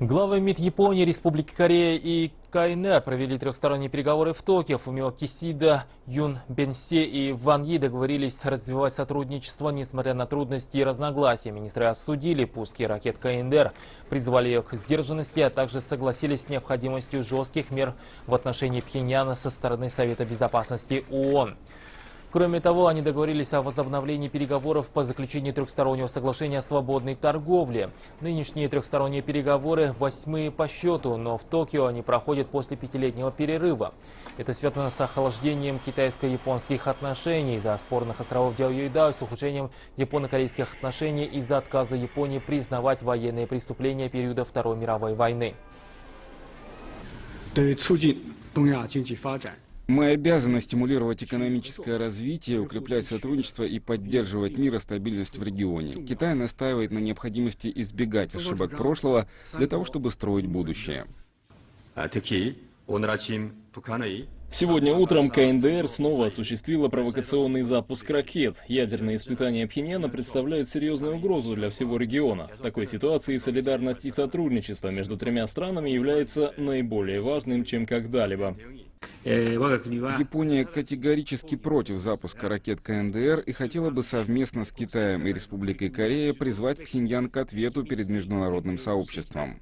Главы МИД Японии, Республики Корея и КНР провели трехсторонние переговоры в Токио. Фумио Кисида, Юн Бенсе и Ван Yi договорились развивать сотрудничество, несмотря на трудности и разногласия. Министры осудили пуски ракет КНДР, призвали ее к сдержанности, а также согласились с необходимостью жестких мер в отношении Пхеньяна со стороны Совета Безопасности ООН. Кроме того, они договорились о возобновлении переговоров по заключению трехстороннего соглашения о свободной торговле. Нынешние трехсторонние переговоры восьмые по счету, но в Токио они проходят после пятилетнего перерыва. Это связано с охлаждением китайско-японских отношений из-за спорных островов Дяоюйда и с ухудшением японо-корейских отношений из-за отказа Японии признавать военные преступления периода Второй мировой войны. 对促进东亚经济发展 мы обязаны стимулировать экономическое развитие, укреплять сотрудничество и поддерживать мир и стабильность в регионе. Китай настаивает на необходимости избегать ошибок прошлого для того, чтобы строить будущее. Сегодня утром КНДР снова осуществила провокационный запуск ракет. Ядерные испытания Пхеньяна представляют серьезную угрозу для всего региона. В такой ситуации солидарность и сотрудничество между тремя странами является наиболее важным, чем когда-либо. Э, Япония категорически против запуска ракет КНДР и хотела бы совместно с Китаем и Республикой Корея призвать Пхеньян к ответу перед международным сообществом.